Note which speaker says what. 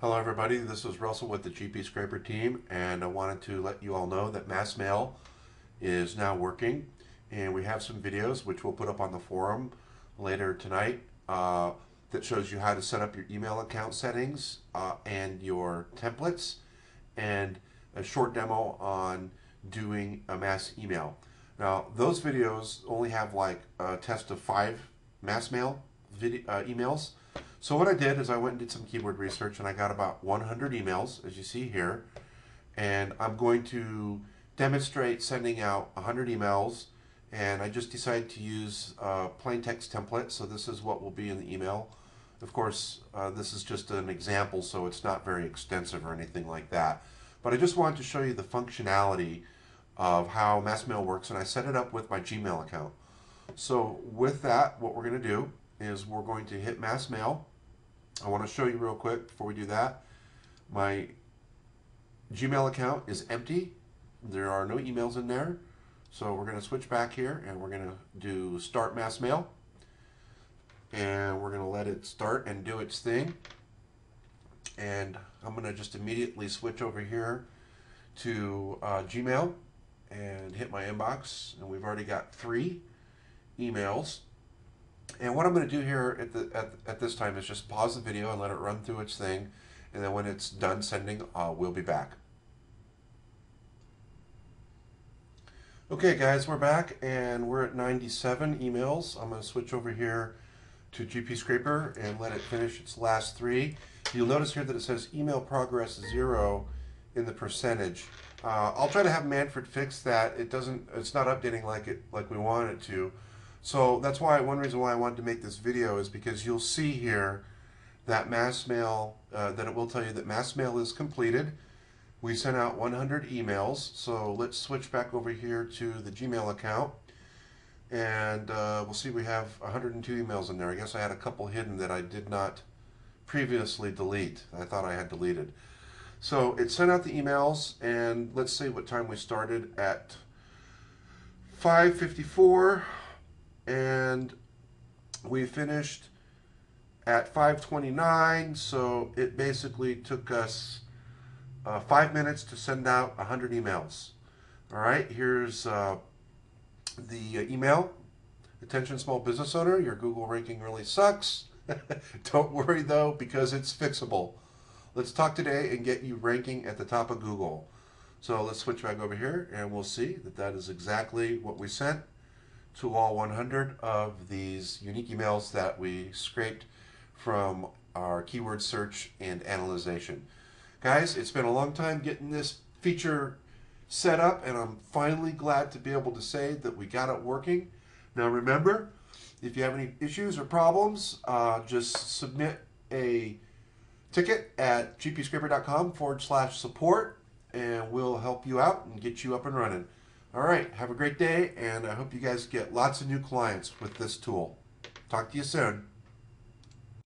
Speaker 1: Hello everybody, this is Russell with the GP Scraper team and I wanted to let you all know that Mass Mail is now working and we have some videos which we'll put up on the forum later tonight uh, that shows you how to set up your email account settings uh, and your templates and a short demo on doing a mass email. Now those videos only have like a test of five mass mail video, uh, emails so what I did is I went and did some keyword research and I got about 100 emails, as you see here. And I'm going to demonstrate sending out 100 emails. And I just decided to use a plain text template. So this is what will be in the email. Of course, uh, this is just an example, so it's not very extensive or anything like that. But I just wanted to show you the functionality of how MassMail works. And I set it up with my Gmail account. So with that, what we're going to do is we're going to hit MassMail I want to show you real quick before we do that. My Gmail account is empty. There are no emails in there. So we're going to switch back here and we're going to do start mass mail. And we're going to let it start and do its thing. And I'm going to just immediately switch over here to uh, Gmail and hit my inbox. And we've already got three emails. And what I'm going to do here at, the, at, at this time is just pause the video and let it run through its thing. And then when it's done sending, uh, we'll be back. Okay guys, we're back and we're at 97 emails. I'm going to switch over here to GP Scraper and let it finish its last three. You'll notice here that it says email progress zero in the percentage. Uh, I'll try to have Manfred fix that. It doesn't, it's not updating like it like we want it to. So that's why one reason why I wanted to make this video is because you'll see here that mass mail, uh, that it will tell you that mass mail is completed. We sent out 100 emails. So let's switch back over here to the Gmail account. And uh, we'll see we have 102 emails in there. I guess I had a couple hidden that I did not previously delete. I thought I had deleted. So it sent out the emails and let's see what time we started at 554 and we finished at 529 so it basically took us uh, five minutes to send out 100 emails. All right here's uh, the email. Attention small business owner your google ranking really sucks. Don't worry though because it's fixable. Let's talk today and get you ranking at the top of google. So let's switch back over here and we'll see that that is exactly what we sent to all 100 of these unique emails that we scraped from our keyword search and analyzation. Guys, it's been a long time getting this feature set up and I'm finally glad to be able to say that we got it working. Now remember, if you have any issues or problems, uh, just submit a ticket at gpscraper.com forward slash support and we'll help you out and get you up and running. All right, have a great day, and I hope you guys get lots of new clients with this tool. Talk to you soon.